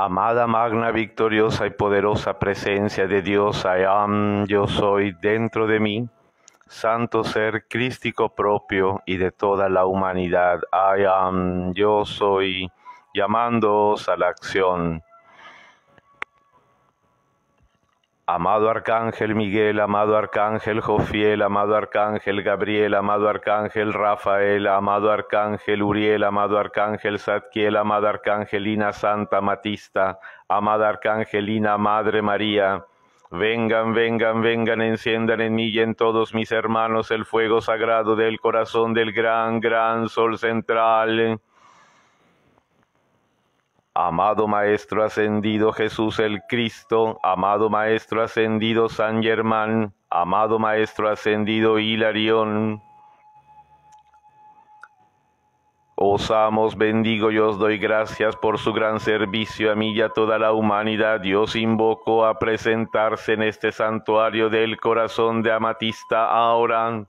Amada, magna, victoriosa y poderosa presencia de Dios, I am, yo soy dentro de mí, santo ser crístico propio y de toda la humanidad, I am, yo soy, llamándoos a la acción. Amado Arcángel Miguel, amado Arcángel Jofiel, amado Arcángel Gabriel, amado Arcángel Rafael, amado Arcángel Uriel, amado Arcángel Zadkiel, amada Arcángelina Santa Matista, amada Arcángelina Madre María, vengan, vengan, vengan, enciendan en mí y en todos mis hermanos el fuego sagrado del corazón del gran, gran sol central. Amado Maestro ascendido Jesús el Cristo, amado Maestro ascendido San Germán, amado Maestro ascendido Hilarión, os amo, os bendigo y os doy gracias por su gran servicio a mí y a toda la humanidad. Dios invoco a presentarse en este santuario del corazón de Amatista ahora.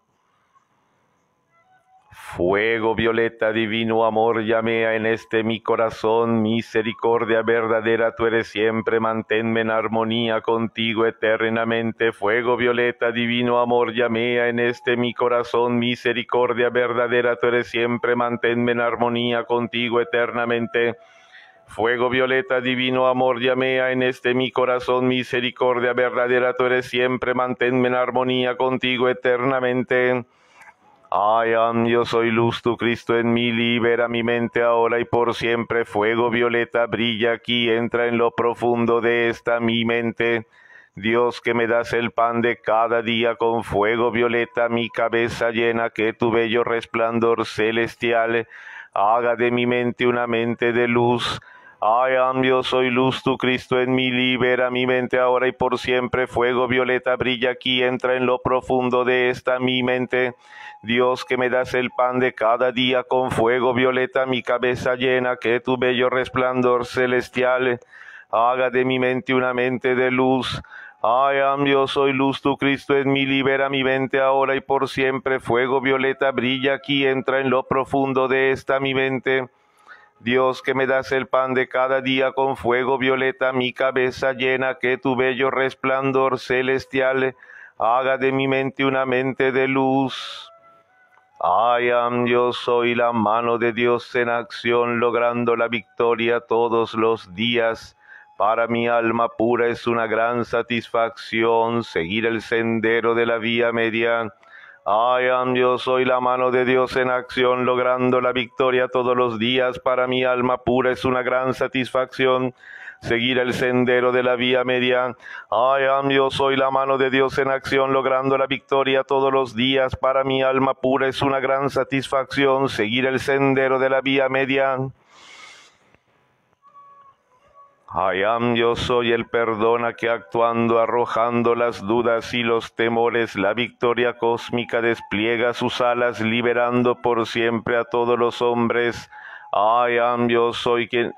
Fuego violeta, divino amor, llamea en este mi corazón, misericordia verdadera, tú eres siempre, manténme en armonía contigo eternamente. Fuego violeta, divino amor, llamea en este mi corazón, misericordia verdadera, tú eres siempre, manténme en armonía contigo eternamente. Fuego violeta, divino amor, llamea en este mi corazón, misericordia verdadera, tú eres siempre, manténme en armonía contigo eternamente. I am, yo soy luz, tu Cristo en mí, libera mi mente ahora y por siempre. Fuego violeta brilla aquí, entra en lo profundo de esta mi mente. Dios que me das el pan de cada día con fuego violeta, mi cabeza llena, que tu bello resplandor celestial haga de mi mente una mente de luz. I am, yo soy luz, tu Cristo en mí, libera mi mente ahora y por siempre. Fuego violeta brilla aquí, entra en lo profundo de esta mi mente. Dios que me das el pan de cada día con fuego violeta, mi cabeza llena, que tu bello resplandor celestial haga de mi mente una mente de luz. Ay, am, yo soy luz, tu Cristo en mí, libera mi mente ahora y por siempre. Fuego violeta brilla aquí, entra en lo profundo de esta mi mente. Dios que me das el pan de cada día con fuego violeta, mi cabeza llena, que tu bello resplandor celestial haga de mi mente una mente de luz. I am, yo soy la mano de Dios en acción, logrando la victoria todos los días. Para mi alma pura es una gran satisfacción seguir el sendero de la vía media. I am, yo soy la mano de Dios en acción, logrando la victoria todos los días. Para mi alma pura es una gran satisfacción seguir el sendero de la vía media. Ay, am, yo soy la mano de Dios en acción, logrando la victoria todos los días. Para mi alma pura es una gran satisfacción seguir el sendero de la vía media. I am, yo soy el perdona que actuando, arrojando las dudas y los temores, la victoria cósmica despliega sus alas, liberando por siempre a todos los hombres. I am, yo soy quien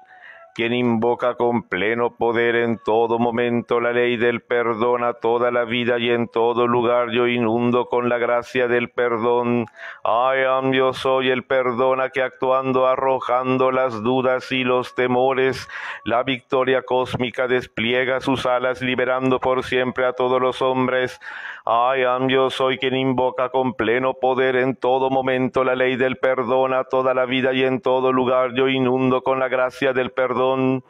quien invoca con pleno poder en todo momento la ley del perdón a toda la vida y en todo lugar yo inundo con la gracia del perdón. Ay, am, yo soy el perdona que actuando arrojando las dudas y los temores, la victoria cósmica despliega sus alas liberando por siempre a todos los hombres. Ay, am, yo soy quien invoca con pleno poder en todo momento la ley del perdón a toda la vida y en todo lugar yo inundo con la gracia del perdón perdón.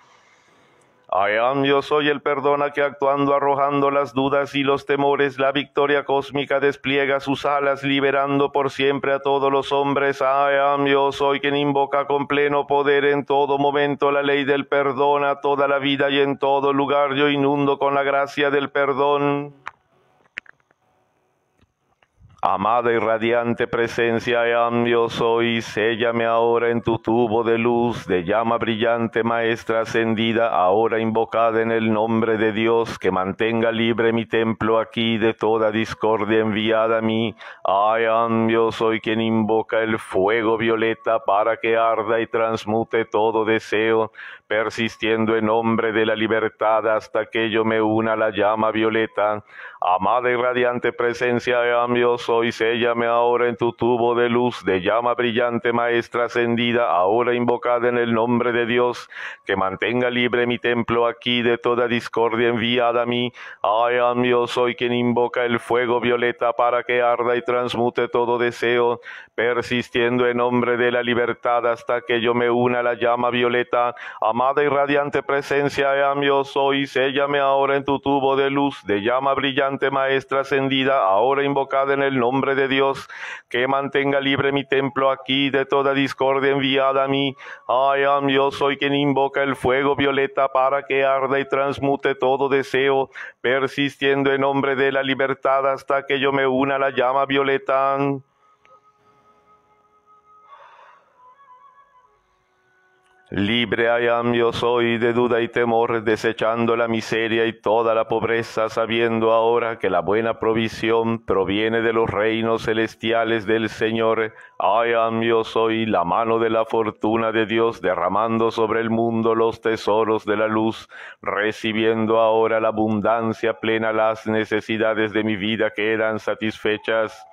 Am, yo soy el perdona que actuando, arrojando las dudas y los temores, la victoria cósmica despliega sus alas, liberando por siempre a todos los hombres. I yo soy quien invoca con pleno poder en todo momento la ley del perdón a toda la vida y en todo lugar yo inundo con la gracia del perdón. Amada y radiante presencia de ambio soy, séllame ahora en tu tubo de luz, de llama brillante, maestra ascendida, ahora invocada en el nombre de Dios, que mantenga libre mi templo aquí de toda discordia enviada a mí. Ay, ambio soy quien invoca el fuego violeta para que arda y transmute todo deseo, persistiendo en nombre de la libertad hasta que yo me una a la llama violeta. Amada y radiante presencia ambio soy, séllame ahora en tu tubo de luz, de llama brillante, maestra ascendida, ahora invocada en el nombre de Dios, que mantenga libre mi templo aquí de toda discordia enviada a mí. Ay, ambio soy quien invoca el fuego violeta para que arda y transmute todo deseo, persistiendo en nombre de la libertad hasta que yo me una a la llama violeta. Amada y radiante presencia de ambio soy, séllame ahora en tu tubo de luz, de llama brillante, maestra ascendida, ahora invocada en el nombre de Dios, que mantenga libre mi templo aquí de toda discordia enviada a mí. Ay, am, yo soy quien invoca el fuego violeta para que arda y transmute todo deseo, persistiendo en nombre de la libertad hasta que yo me una a la llama violeta. Libre am yo soy de duda y temor, desechando la miseria y toda la pobreza, sabiendo ahora que la buena provisión proviene de los reinos celestiales del Señor. am yo soy la mano de la fortuna de Dios, derramando sobre el mundo los tesoros de la luz, recibiendo ahora la abundancia plena, las necesidades de mi vida quedan satisfechas.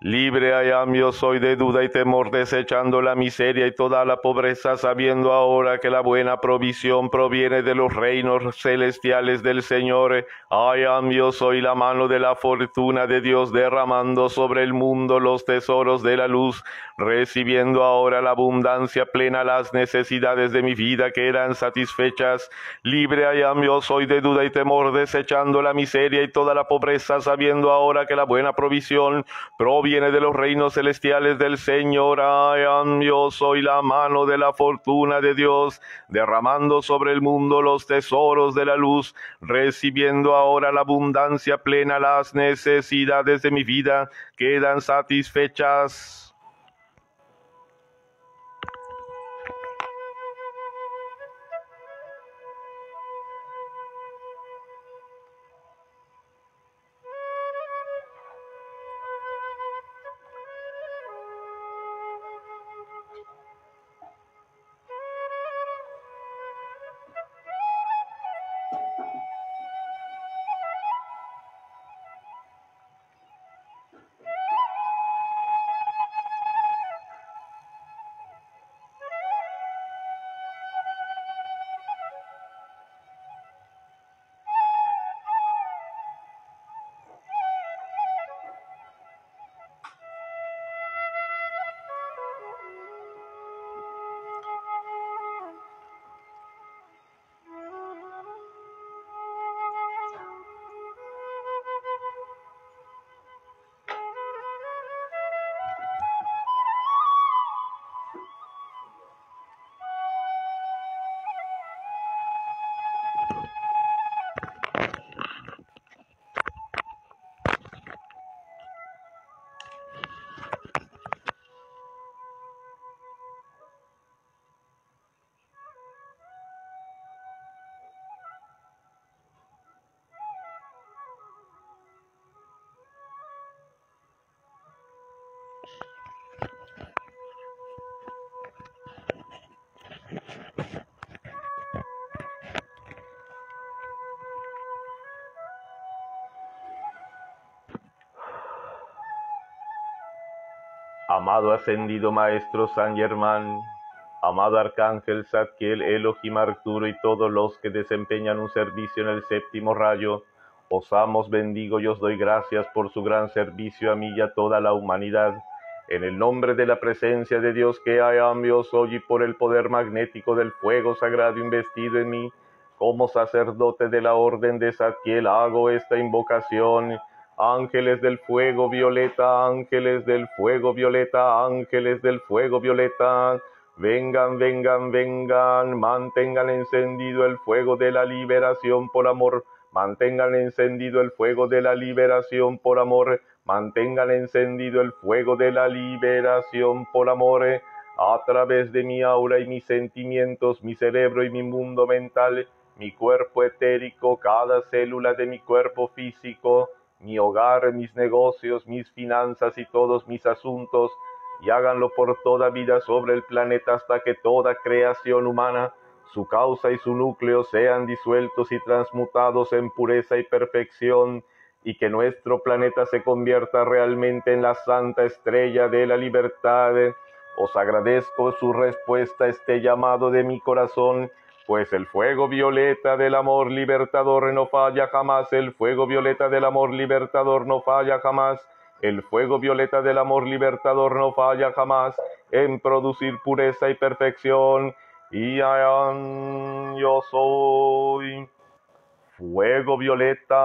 Libre am yo soy de duda y temor, desechando la miseria y toda la pobreza, sabiendo ahora que la buena provisión proviene de los reinos celestiales del Señor. am yo soy la mano de la fortuna de Dios, derramando sobre el mundo los tesoros de la luz, recibiendo ahora la abundancia plena, las necesidades de mi vida quedan satisfechas. Libre am yo soy de duda y temor, desechando la miseria y toda la pobreza, sabiendo ahora que la buena provisión proviene viene de los reinos celestiales del Señor. Ay, yo soy la mano de la fortuna de Dios, derramando sobre el mundo los tesoros de la luz, recibiendo ahora la abundancia plena, las necesidades de mi vida quedan satisfechas. Amado ascendido Maestro San Germán, amado Arcángel Zadkiel, Elohim Arturo y todos los que desempeñan un servicio en el séptimo rayo, os amo, bendigo y os doy gracias por su gran servicio a mí y a toda la humanidad. En el nombre de la presencia de Dios que hay ambio soy y por el poder magnético del fuego sagrado investido en mí, como sacerdote de la orden de Zadkiel hago esta invocación ángeles del fuego violeta, ángeles del fuego violeta, ángeles del fuego violeta, vengan, vengan, vengan, mantengan encendido el fuego de la liberación por amor, mantengan encendido el fuego de la liberación por amor, mantengan encendido el fuego de la liberación por amor. A través de mi aura y mis sentimientos, mi cerebro y mi mundo mental, mi cuerpo etérico, cada célula de mi cuerpo físico, mi hogar, mis negocios, mis finanzas y todos mis asuntos, y háganlo por toda vida sobre el planeta hasta que toda creación humana, su causa y su núcleo sean disueltos y transmutados en pureza y perfección, y que nuestro planeta se convierta realmente en la santa estrella de la libertad. Os agradezco su respuesta a este llamado de mi corazón, pues el fuego violeta del amor libertador no falla jamás, el fuego violeta del amor libertador no falla jamás, el fuego violeta del amor libertador no falla jamás en producir pureza y perfección, y yo soy fuego violeta.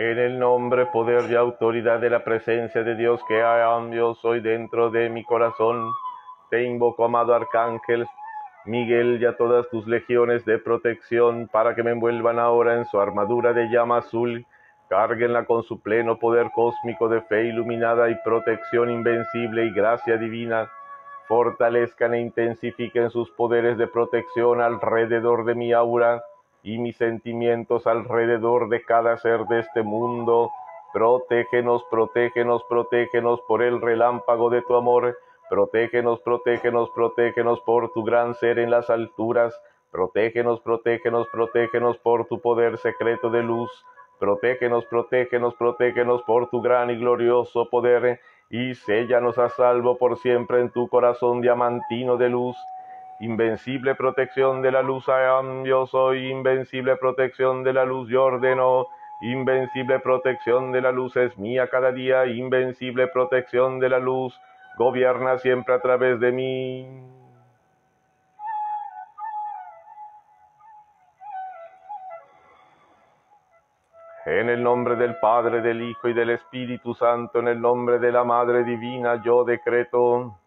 En el nombre, poder y autoridad de la presencia de Dios que yo soy dentro de mi corazón, te invoco, amado Arcángel Miguel y a todas tus legiones de protección para que me envuelvan ahora en su armadura de llama azul, cárguenla con su pleno poder cósmico de fe iluminada y protección invencible y gracia divina, fortalezcan e intensifiquen sus poderes de protección alrededor de mi aura, y mis sentimientos alrededor de cada ser de este mundo. Protégenos, protégenos, protégenos por el relámpago de tu amor. Protégenos, protégenos, protégenos por tu gran ser en las alturas. Protégenos, protégenos, protégenos por tu poder secreto de luz. Protégenos, protégenos, protégenos por tu gran y glorioso poder. Y séllanos a salvo por siempre en tu corazón diamantino de luz Invencible protección de la luz, yo soy invencible protección de la luz, yo ordeno. Invencible protección de la luz es mía cada día, invencible protección de la luz, gobierna siempre a través de mí. En el nombre del Padre, del Hijo y del Espíritu Santo, en el nombre de la Madre Divina, yo decreto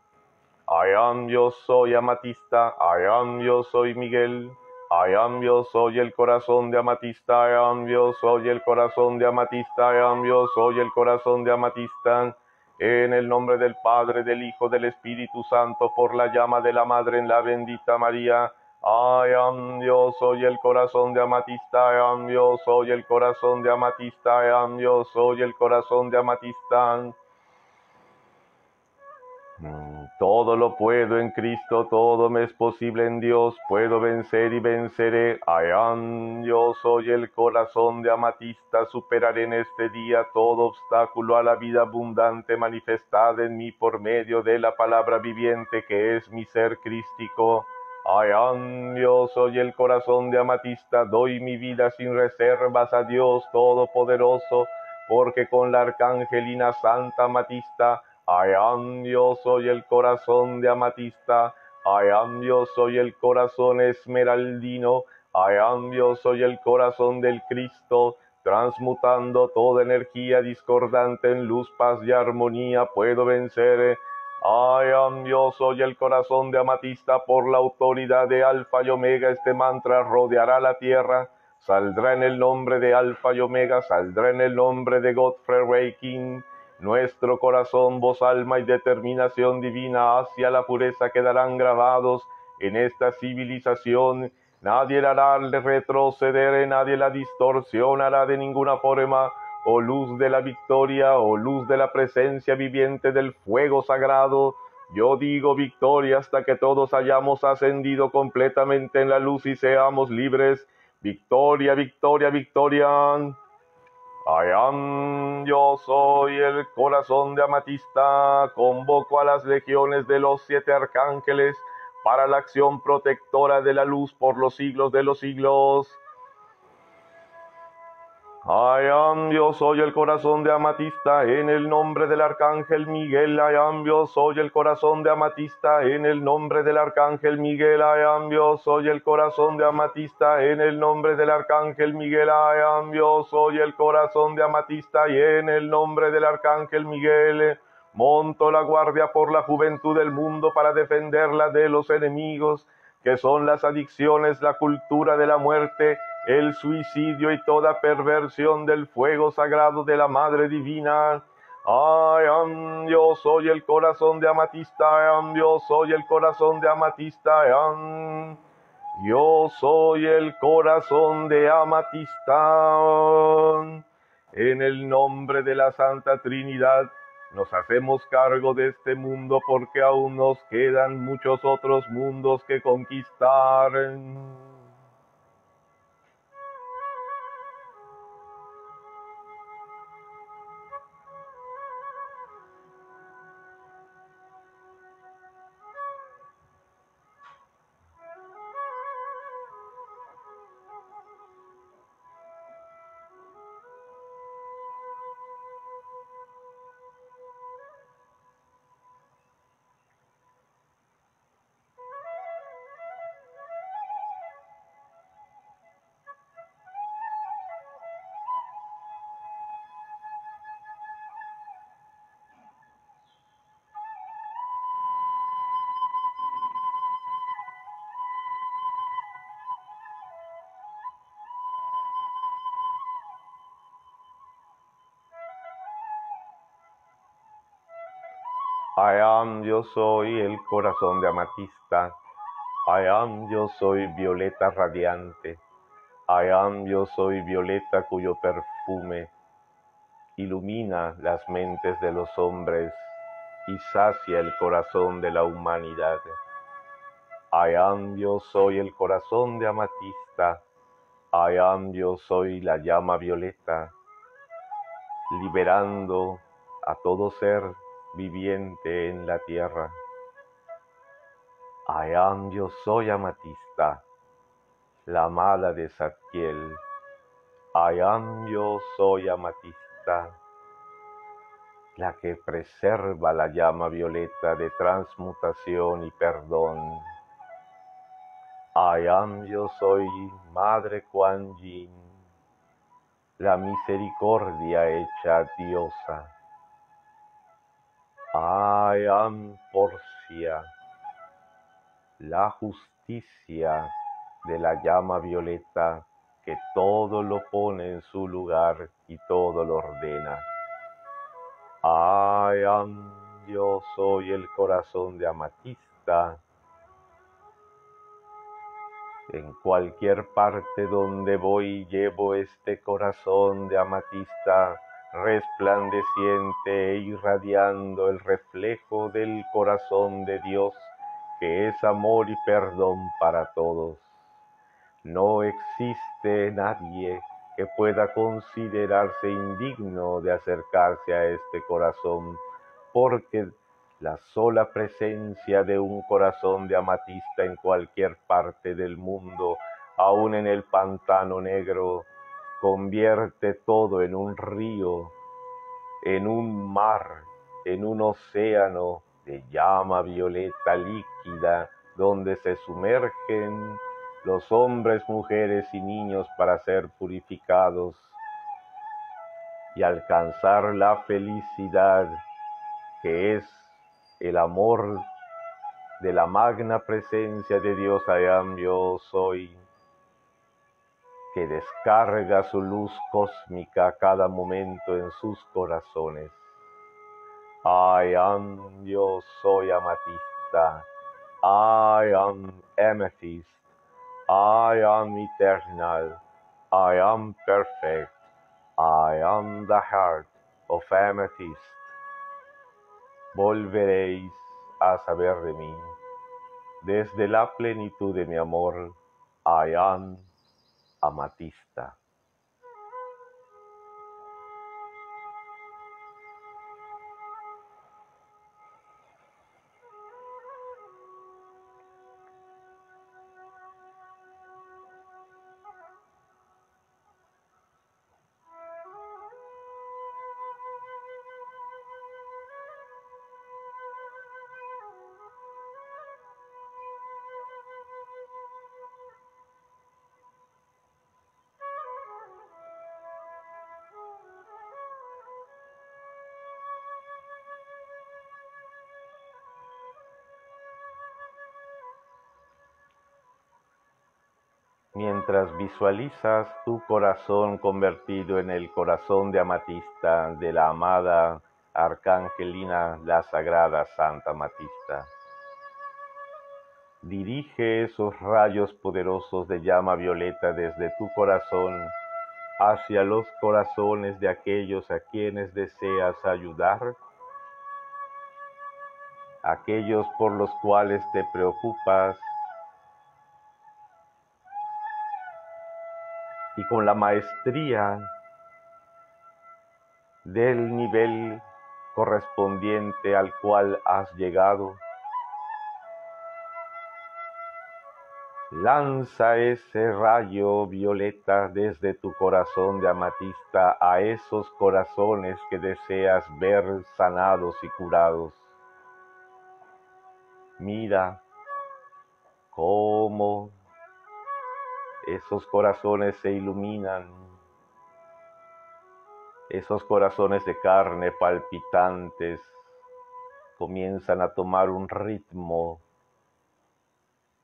I am yo soy amatista, I am yo soy Miguel, I am yo soy el corazón de amatista, I am yo soy el corazón de amatista, I am yo soy el corazón de amatista. En el nombre del Padre, del Hijo, del Espíritu Santo, por la llama de la Madre en la bendita María. I am yo soy el corazón de amatista, I am yo soy el corazón de amatista, I am yo soy el corazón de amatista. Todo lo puedo en Cristo, todo me es posible en Dios, puedo vencer y venceré. I yo soy el corazón de amatista, superaré en este día todo obstáculo a la vida abundante manifestada en mí por medio de la palabra viviente que es mi ser crístico. I yo soy el corazón de amatista, doy mi vida sin reservas a Dios Todopoderoso, porque con la arcangelina Santa Amatista, I am yo soy el corazón de amatista, I am yo soy el corazón esmeraldino, I am yo soy el corazón del Cristo, transmutando toda energía discordante en luz, paz y armonía, puedo vencer I am yo soy el corazón de amatista por la autoridad de Alfa y Omega. Este mantra rodeará la tierra. Saldrá en el nombre de Alfa y Omega, saldrá en el nombre de Godfrey Reiking. Nuestro corazón, voz, alma y determinación divina hacia la pureza quedarán grabados en esta civilización. Nadie hará retroceder, nadie la distorsionará de ninguna forma oh luz de la victoria, oh luz de la presencia viviente del fuego sagrado, yo digo victoria hasta que todos hayamos ascendido completamente en la luz y seamos libres. Victoria, victoria, victoria. I am, yo soy el corazón de Amatista. Convoco a las legiones de los siete arcángeles para la acción protectora de la luz por los siglos de los siglos. I yo soy el corazón de amatista en el nombre del arcángel Miguel. I yo soy el corazón de amatista en el nombre del arcángel Miguel. I yo soy el corazón de amatista en el nombre del arcángel Miguel. I yo soy el corazón de amatista y en el nombre del arcángel Miguel. Monto la guardia por la juventud del mundo para defenderla de los enemigos, que son las adicciones, la cultura de la muerte el suicidio y toda perversión del fuego sagrado de la Madre Divina. Ay, am, yo soy el corazón de amatista, am, yo soy el corazón de amatista, am, yo soy el corazón de amatista. En el nombre de la Santa Trinidad, nos hacemos cargo de este mundo porque aún nos quedan muchos otros mundos que conquistar. Soy el corazón de amatista. I am, yo soy violeta radiante. I am, yo soy violeta cuyo perfume ilumina las mentes de los hombres y sacia el corazón de la humanidad. I yo soy el corazón de amatista. I am, yo soy la llama violeta, liberando a todo ser viviente en la tierra. I am, yo soy amatista, la amada de Satiel. I yo soy amatista, la que preserva la llama violeta de transmutación y perdón. I yo soy Madre Kuan Yin, la misericordia hecha diosa. I am Porcia, la justicia de la llama violeta que todo lo pone en su lugar y todo lo ordena. I am, yo soy el corazón de amatista. En cualquier parte donde voy llevo este corazón de amatista resplandeciente e irradiando el reflejo del corazón de Dios, que es amor y perdón para todos. No existe nadie que pueda considerarse indigno de acercarse a este corazón, porque la sola presencia de un corazón de amatista en cualquier parte del mundo, aun en el pantano negro, convierte todo en un río, en un mar, en un océano de llama violeta líquida donde se sumergen los hombres, mujeres y niños para ser purificados y alcanzar la felicidad que es el amor de la magna presencia de Dios. I am, yo soy, que descarga su luz cósmica cada momento en sus corazones. I am, yo soy amatista. I am amethyst. I am eternal. I am perfect. I am the heart of amethyst. Volveréis a saber de mí. Desde la plenitud de mi amor, I am amatista. Mientras visualizas tu corazón convertido en el corazón de amatista de la amada Arcangelina, la Sagrada Santa Amatista. Dirige esos rayos poderosos de llama violeta desde tu corazón hacia los corazones de aquellos a quienes deseas ayudar, aquellos por los cuales te preocupas, y con la maestría del nivel correspondiente al cual has llegado. Lanza ese rayo violeta desde tu corazón de amatista a esos corazones que deseas ver sanados y curados. Mira cómo esos corazones se iluminan, esos corazones de carne palpitantes comienzan a tomar un ritmo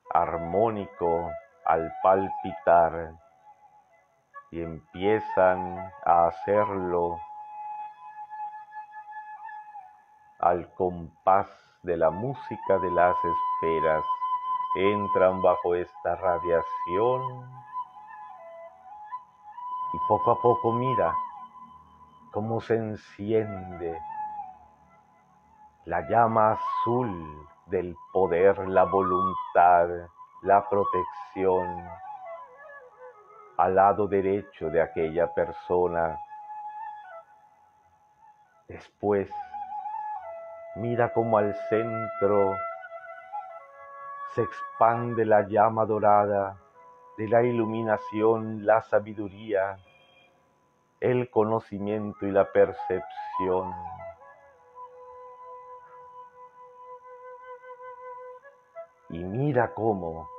armónico al palpitar y empiezan a hacerlo al compás de la música de las esferas entran bajo esta radiación y poco a poco mira cómo se enciende la llama azul del poder, la voluntad, la protección al lado derecho de aquella persona. Después, mira como al centro se expande la llama dorada de la iluminación, la sabiduría, el conocimiento y la percepción. Y mira cómo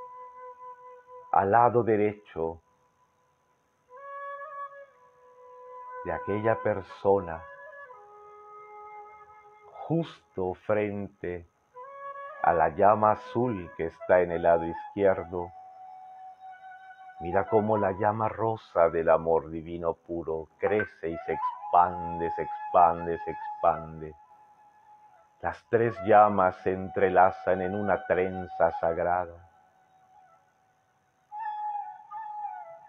al lado derecho de aquella persona, justo frente a la llama azul que está en el lado izquierdo. Mira cómo la llama rosa del amor divino puro crece y se expande, se expande, se expande. Las tres llamas se entrelazan en una trenza sagrada.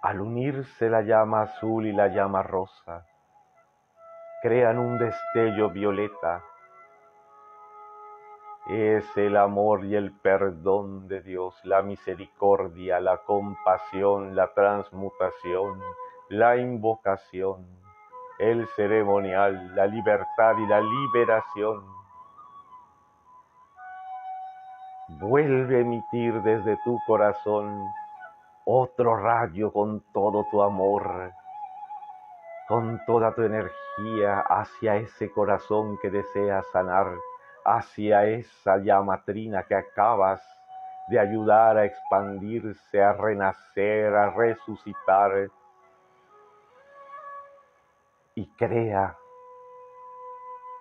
Al unirse la llama azul y la llama rosa, crean un destello violeta es el amor y el perdón de Dios, la misericordia, la compasión, la transmutación, la invocación, el ceremonial, la libertad y la liberación. Vuelve a emitir desde tu corazón otro rayo con todo tu amor, con toda tu energía hacia ese corazón que desea sanar hacia esa llamatrina que acabas de ayudar a expandirse, a renacer, a resucitar. Y crea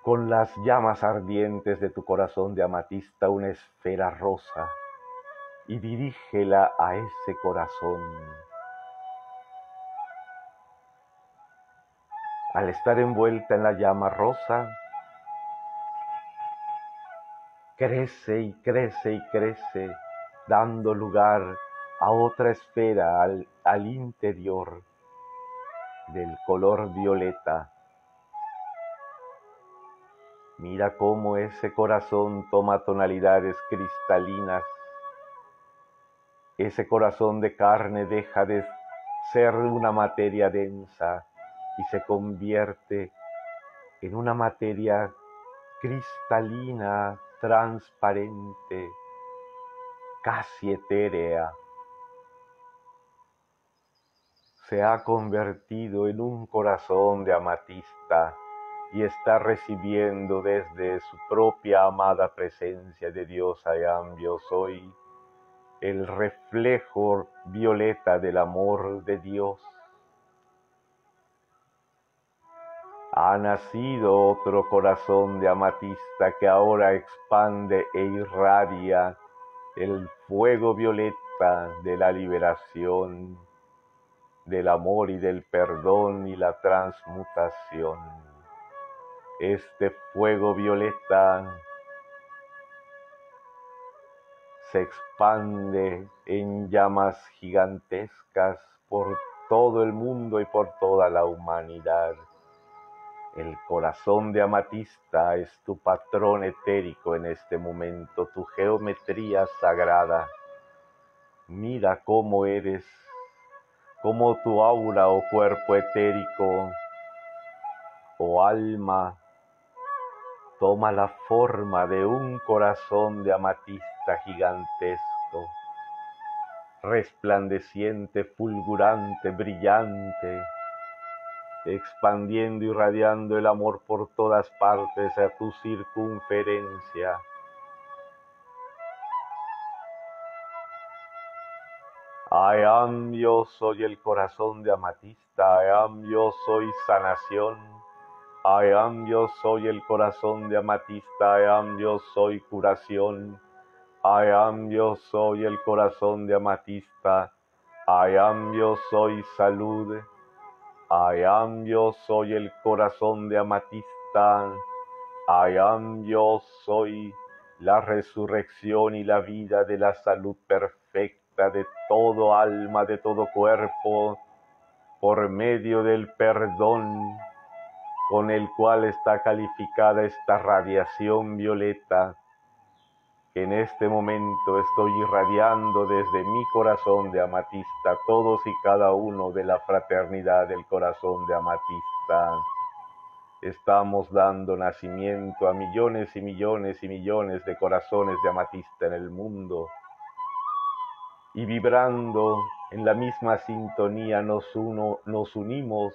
con las llamas ardientes de tu corazón de amatista una esfera rosa y dirígela a ese corazón. Al estar envuelta en la llama rosa, crece y crece y crece, dando lugar a otra esfera al, al interior del color violeta. Mira cómo ese corazón toma tonalidades cristalinas. Ese corazón de carne deja de ser una materia densa y se convierte en una materia cristalina, transparente, casi etérea. Se ha convertido en un corazón de amatista y está recibiendo desde su propia amada presencia de Dios Ayam yo soy el reflejo violeta del amor de Dios. Ha nacido otro corazón de amatista que ahora expande e irradia el fuego violeta de la liberación, del amor y del perdón y la transmutación. Este fuego violeta se expande en llamas gigantescas por todo el mundo y por toda la humanidad. El corazón de amatista es tu patrón etérico en este momento, tu geometría sagrada. Mira cómo eres, cómo tu aura o cuerpo etérico o alma toma la forma de un corazón de amatista gigantesco, resplandeciente, fulgurante, brillante, expandiendo y radiando el amor por todas partes a tu circunferencia. I am yo soy el corazón de amatista, I am yo soy sanación. I am yo soy el corazón de amatista, I am yo soy curación, I am yo soy el corazón de amatista, I am yo soy salud, I yo soy el corazón de amatista, I yo soy la resurrección y la vida de la salud perfecta de todo alma, de todo cuerpo, por medio del perdón con el cual está calificada esta radiación violeta en este momento estoy irradiando desde mi corazón de amatista, todos y cada uno de la fraternidad del corazón de amatista. Estamos dando nacimiento a millones y millones y millones de corazones de amatista en el mundo. Y vibrando en la misma sintonía nos unimos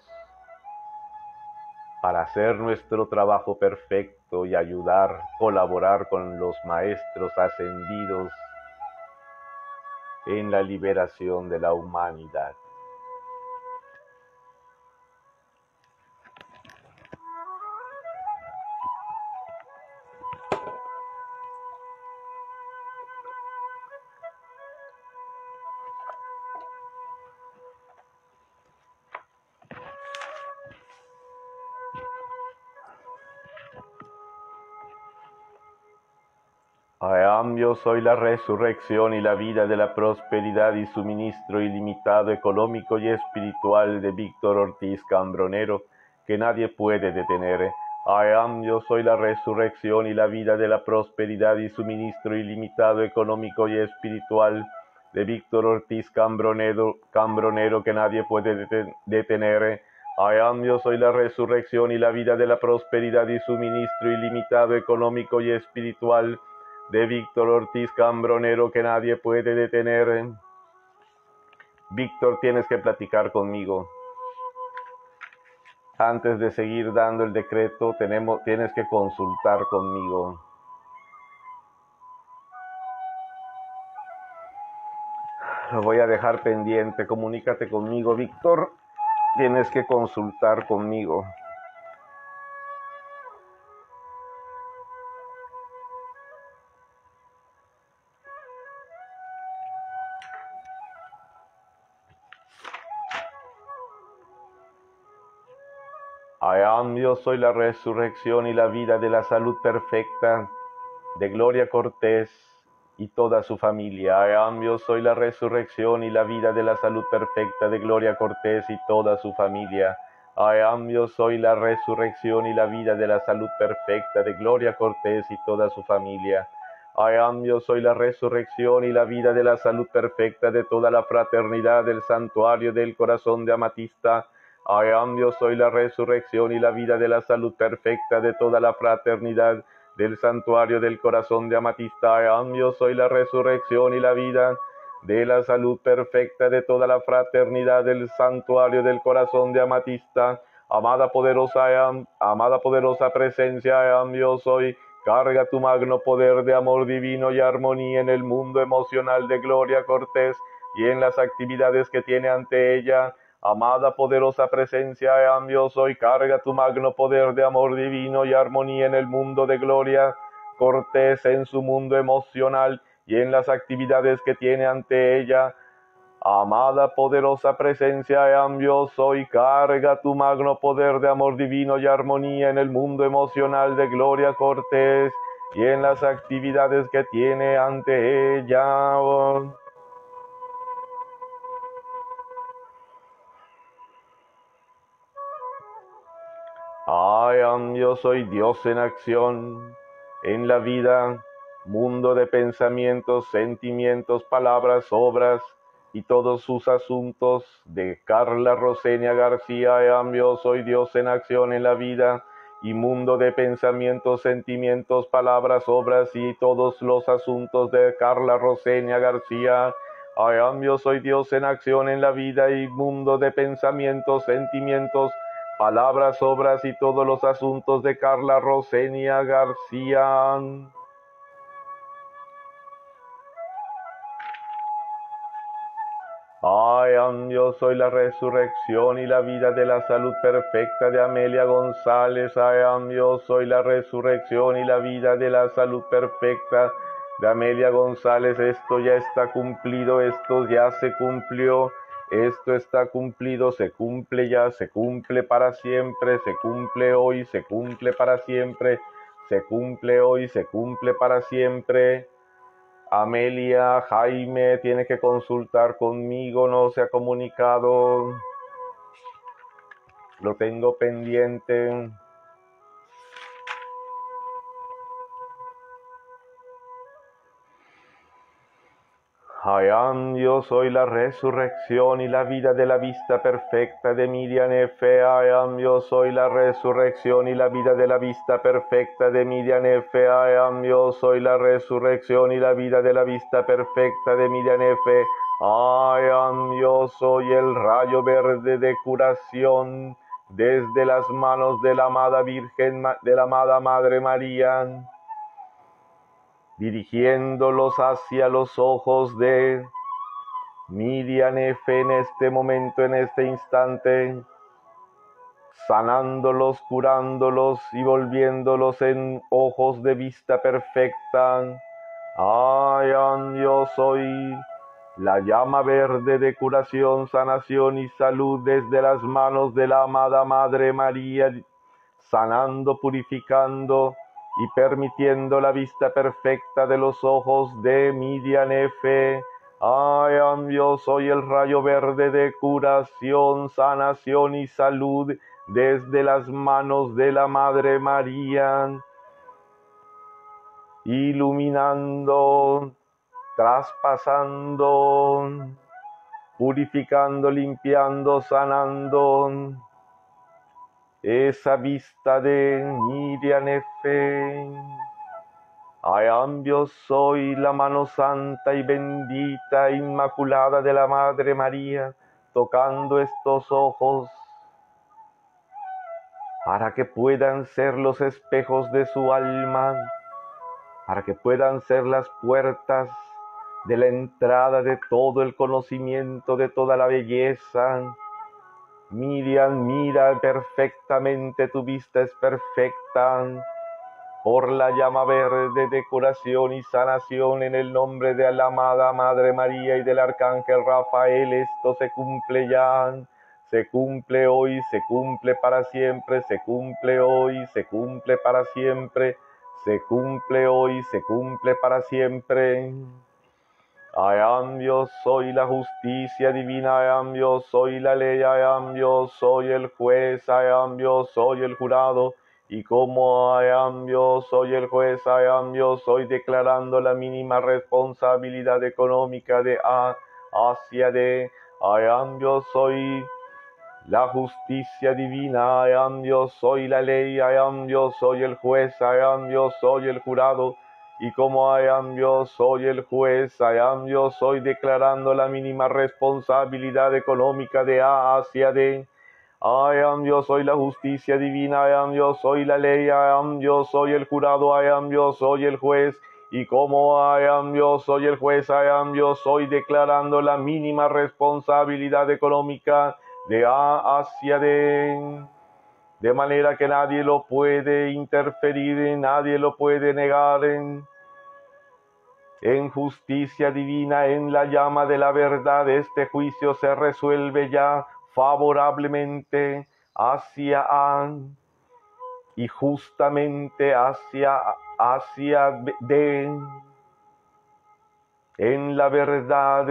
para hacer nuestro trabajo perfecto y ayudar, colaborar con los maestros ascendidos en la liberación de la humanidad. Yo soy la resurrección y la vida de la prosperidad y suministro ilimitado económico y espiritual de Víctor Ortiz Cambronero, que nadie puede detener. I am, soy la resurrección y la vida de la prosperidad y suministro ilimitado económico y espiritual de Víctor Ortiz Cambronero, Cambronero que nadie puede detener. I am, soy la resurrección y la vida de la prosperidad y suministro ilimitado económico y espiritual de Víctor Ortiz Cambronero que nadie puede detener. Víctor, tienes que platicar conmigo. Antes de seguir dando el decreto, tenemos, tienes que consultar conmigo. Lo voy a dejar pendiente. Comunícate conmigo, Víctor. Tienes que consultar conmigo. Soy la resurrección y la vida de la salud perfecta de Gloria Cortés y toda su familia. Yo soy la resurrección y la vida de la salud perfecta de Gloria Cortés y toda su familia. Yo soy la resurrección y la vida de la salud perfecta de Gloria Cortés y toda su familia. Yo soy la resurrección y la vida de la salud perfecta de toda la fraternidad del santuario del corazón de Amatista I am, yo soy la resurrección y la vida de la salud perfecta de toda la fraternidad del santuario del corazón de Amatista. I am, yo soy la resurrección y la vida de la salud perfecta de toda la fraternidad del santuario del corazón de Amatista. Amada poderosa, am, amada poderosa presencia, I am, yo soy. Carga tu magno poder de amor divino y armonía en el mundo emocional de Gloria Cortés y en las actividades que tiene ante ella Amada poderosa presencia, Dios hoy carga tu magno poder de amor divino y armonía en el mundo de gloria, cortés en su mundo emocional y en las actividades que tiene ante ella. Amada poderosa presencia, Dios hoy carga tu magno poder de amor divino y armonía en el mundo emocional de gloria, cortés y en las actividades que tiene ante ella. Yo soy Dios en acción, en la vida, mundo de pensamientos, sentimientos, palabras, obras y todos sus asuntos de Carla Rosenia García. Am, yo soy Dios en acción en la vida y mundo de pensamientos, sentimientos, palabras, obras y todos los asuntos de Carla Rosenia García. I yo soy Dios en acción en la vida y mundo de pensamientos, sentimientos, palabras, obras y todos los asuntos de Carla Rosenia García. Ay, yo soy la resurrección y la vida de la salud perfecta de Amelia González. Ay, yo soy la resurrección y la vida de la salud perfecta de Amelia González. Esto ya está cumplido, esto ya se cumplió. Esto está cumplido, se cumple ya, se cumple para siempre, se cumple hoy, se cumple para siempre, se cumple hoy, se cumple para siempre. Amelia, Jaime, tiene que consultar conmigo, no se ha comunicado. Lo tengo pendiente. I yo soy la resurrección y la vida de la vista perfecta de Miriam F. I yo soy la resurrección y la vida de la vista perfecta de Miriam F. I yo soy la resurrección y la vida de la vista perfecta de Miriam F. I yo soy el rayo verde de curación desde las manos de la amada Virgen, de la amada Madre María dirigiéndolos hacia los ojos de Miriam F en este momento, en este instante, sanándolos, curándolos y volviéndolos en ojos de vista perfecta. Ay, yo soy la llama verde de curación, sanación y salud desde las manos de la amada Madre María, sanando, purificando, y permitiendo la vista perfecta de los ojos de Midian F. Ay, yo soy el rayo verde de curación, sanación y salud desde las manos de la Madre María, iluminando, traspasando, purificando, limpiando, sanando esa vista de Miriam F. Ay, yo soy la mano santa y bendita, inmaculada de la Madre María, tocando estos ojos para que puedan ser los espejos de su alma, para que puedan ser las puertas de la entrada de todo el conocimiento, de toda la belleza, Miriam, mira perfectamente, tu vista es perfecta. Por la llama verde de curación y sanación en el nombre de la amada Madre María y del Arcángel Rafael, esto se cumple ya. se cumple hoy, se cumple para siempre, se cumple hoy, se cumple para siempre, se cumple hoy, se cumple para siempre. I am Dios, soy la justicia divina, I am Dios, soy la ley, I am Dios, soy el juez, I am Dios, soy el jurado. Y como I am Dios, soy el juez, I am Dios, soy declarando la mínima responsabilidad económica de A hacia D. I am Dios, soy la justicia divina, I am Dios, soy la ley, I am Dios, soy el juez, I am Dios, soy el jurado. Y como I am yo soy el juez, I am yo soy declarando la mínima responsabilidad económica de A hacia D. I am yo soy la justicia divina, I am yo soy la ley, I am yo soy el jurado, I am yo soy el juez. Y como I am yo soy el juez, I am yo soy declarando la mínima responsabilidad económica de A hacia D de manera que nadie lo puede interferir, nadie lo puede negar en, justicia divina, en la llama de la verdad, este juicio se resuelve ya favorablemente hacia A y justamente hacia, hacia en la verdad,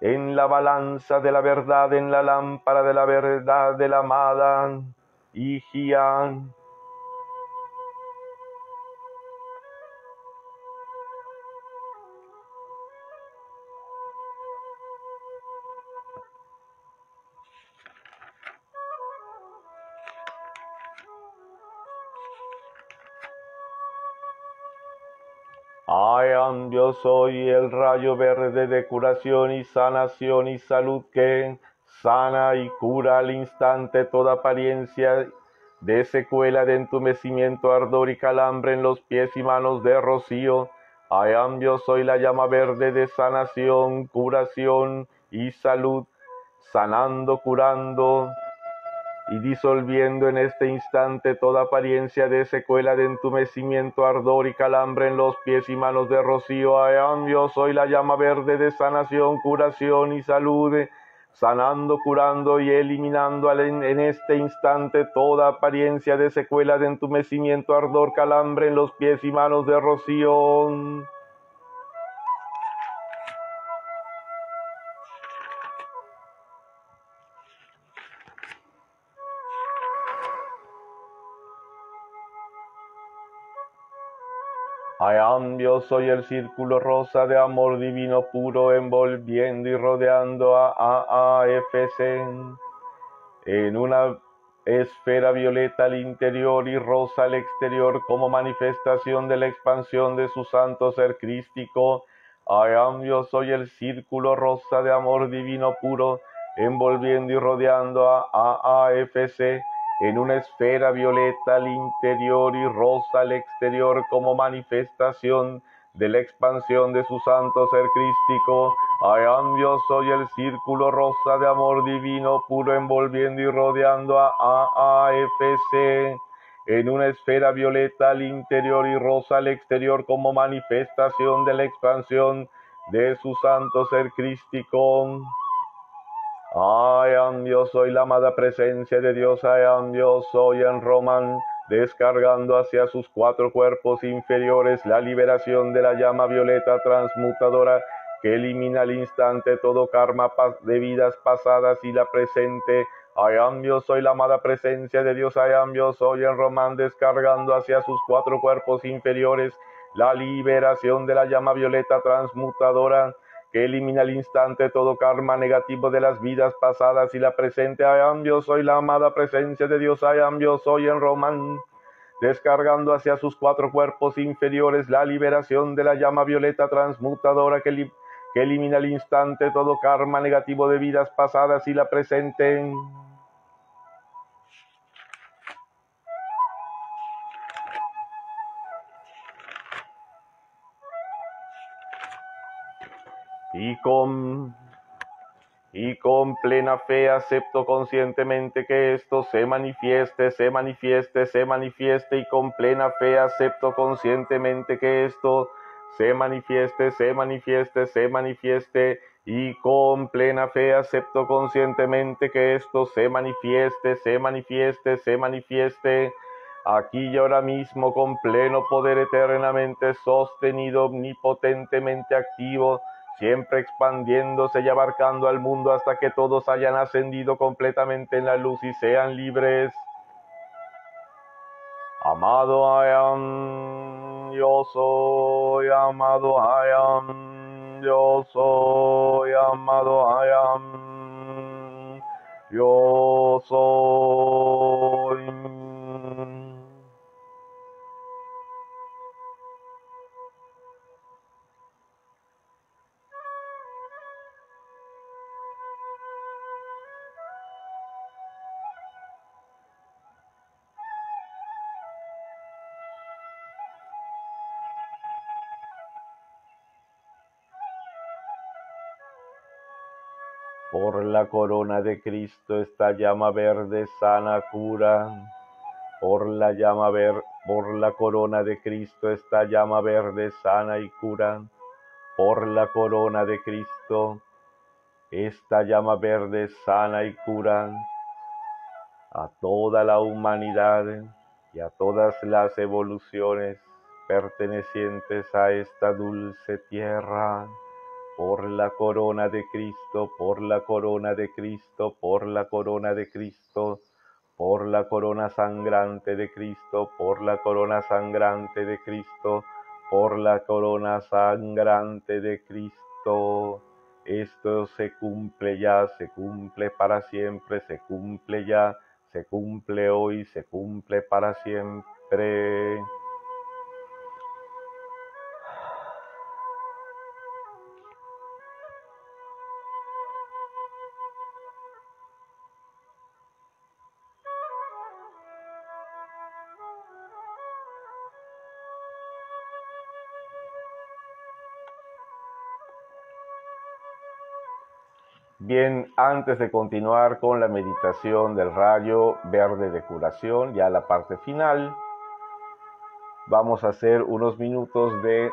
en la balanza de la verdad, en la lámpara de la verdad de la amada Higian. Yo soy el rayo verde de curación y sanación y salud que sana y cura al instante toda apariencia de secuela de entumecimiento, ardor y calambre en los pies y manos de rocío. I am yo soy la llama verde de sanación, curación y salud, sanando, curando y disolviendo en este instante toda apariencia de secuela de entumecimiento, ardor y calambre en los pies y manos de rocío. Ay, yo soy la llama verde de sanación, curación y salud, sanando, curando y eliminando en este instante toda apariencia de secuela de entumecimiento, ardor, calambre en los pies y manos de rocío. Yo soy el círculo rosa de amor divino puro envolviendo y rodeando a AAFC en una esfera violeta al interior y rosa al exterior como manifestación de la expansión de su santo ser crístico. Am yo soy el círculo rosa de amor divino puro envolviendo y rodeando a AAFC en una esfera violeta al interior y rosa al exterior como manifestación de la expansión de su santo ser crístico. Am yo soy el círculo rosa de amor divino puro envolviendo y rodeando a AAFC en una esfera violeta al interior y rosa al exterior como manifestación de la expansión de su santo ser crístico. I am soy la amada presencia de Dios, I am Dios, soy en Román, descargando hacia sus cuatro cuerpos inferiores la liberación de la llama violeta transmutadora que elimina al instante todo karma de vidas pasadas y la presente. I am Dios, soy la amada presencia de Dios, I am soy en Román, descargando hacia sus cuatro cuerpos inferiores la liberación de la llama violeta transmutadora que elimina al instante todo karma negativo de las vidas pasadas y la presente. I am yo soy la amada presencia de Dios. I am yo soy en Román, descargando hacia sus cuatro cuerpos inferiores la liberación de la llama violeta transmutadora que elimina al instante todo karma negativo de vidas pasadas y la presente. Y con, y con plena fe acepto conscientemente que esto se manifieste, se manifieste, se manifieste y con plena fe acepto conscientemente que esto se manifieste, se manifieste, se manifieste. Y con plena fe acepto conscientemente que esto se manifieste, se manifieste, se manifieste. Aquí y ahora mismo con pleno poder eternamente sostenido, omnipotentemente activo, siempre expandiéndose y abarcando al mundo hasta que todos hayan ascendido completamente en la luz y sean libres. Amado I yo soy, amado I yo soy, amado I yo soy. Por la corona de Cristo esta llama verde sana cura. Por la llama ver, por la corona de Cristo esta llama verde sana y cura. Por la corona de Cristo esta llama verde sana y cura a toda la humanidad y a todas las evoluciones pertenecientes a esta dulce tierra por la corona de Cristo, por la corona de Cristo, por la corona de Cristo, por la corona sangrante de Cristo, por la corona sangrante de Cristo, por la corona sangrante de Cristo. Esto se cumple ya, se cumple para siempre, se cumple ya, se cumple hoy, se cumple para siempre. Bien, antes de continuar con la meditación del rayo verde de curación, ya la parte final, vamos a hacer unos minutos de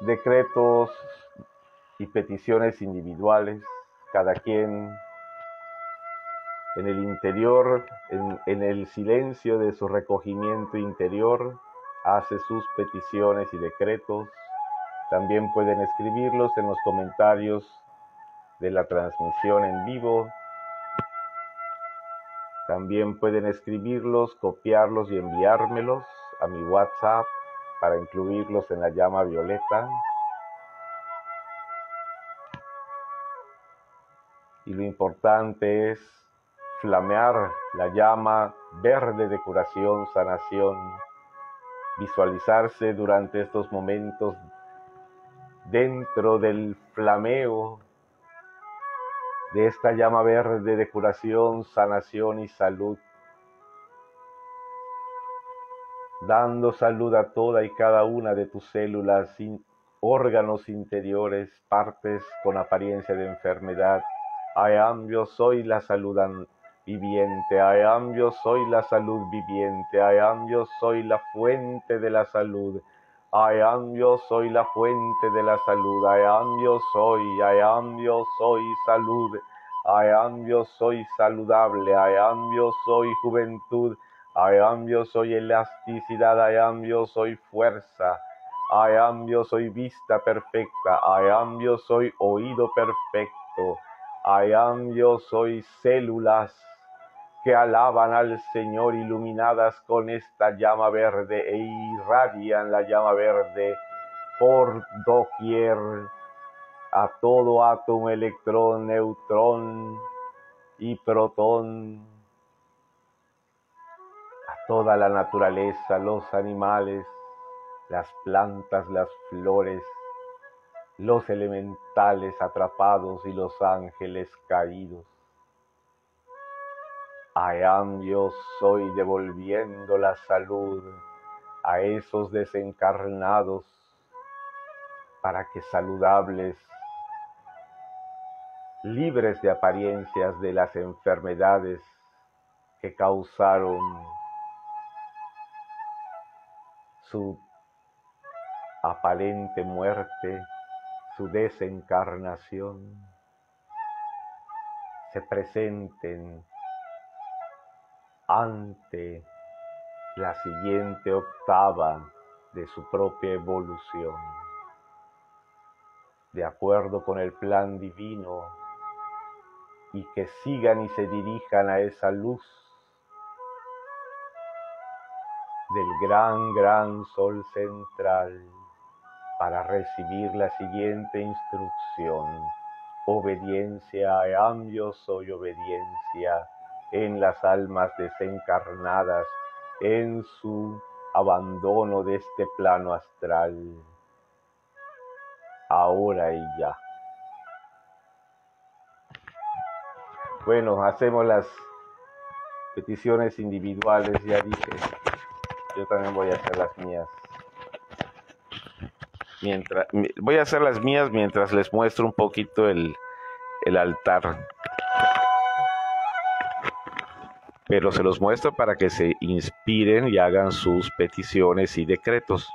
decretos y peticiones individuales, cada quien en el interior, en, en, el silencio de su recogimiento interior, hace sus peticiones y decretos también pueden escribirlos en los comentarios de la transmisión en vivo. También pueden escribirlos, copiarlos y enviármelos a mi WhatsApp para incluirlos en la llama violeta. Y lo importante es flamear la llama verde de curación, sanación, visualizarse durante estos momentos dentro del flameo de esta llama verde de curación, sanación y salud, dando salud a toda y cada una de tus células, órganos interiores, partes con apariencia de enfermedad. I am, soy la salud viviente, I am, soy la salud viviente, I am, soy la fuente de la salud. I am yo soy la fuente de la salud. I am yo soy. I am yo soy salud. I am yo soy saludable. I am yo soy juventud. I am yo soy elasticidad. I am yo soy fuerza. I am yo soy vista perfecta. I am yo soy oído perfecto. I am yo soy células que alaban al Señor iluminadas con esta llama verde e irradian la llama verde por doquier a todo átomo, electrón, neutrón y protón, a toda la naturaleza, los animales, las plantas, las flores, los elementales atrapados y los ángeles caídos am yo soy devolviendo la salud a esos desencarnados para que saludables, libres de apariencias de las enfermedades que causaron su aparente muerte, su desencarnación, se presenten ante la siguiente octava de su propia evolución. De acuerdo con el plan divino, y que sigan y se dirijan a esa luz del gran, gran sol central para recibir la siguiente instrucción. Obediencia, am yo soy obediencia en las almas desencarnadas en su abandono de este plano astral, ahora y ya. Bueno, hacemos las peticiones individuales, ya dije. Yo también voy a hacer las mías. Mientras, voy a hacer las mías mientras les muestro un poquito el, el altar. Pero se los muestro para que se inspiren y hagan sus peticiones y decretos.